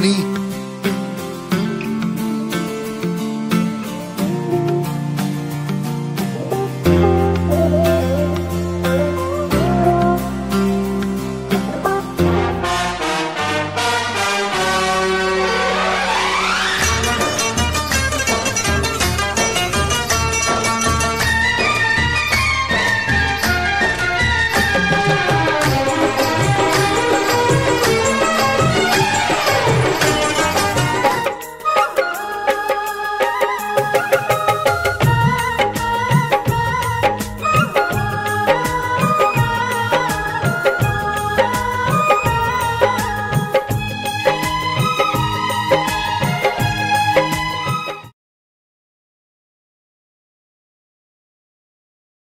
money.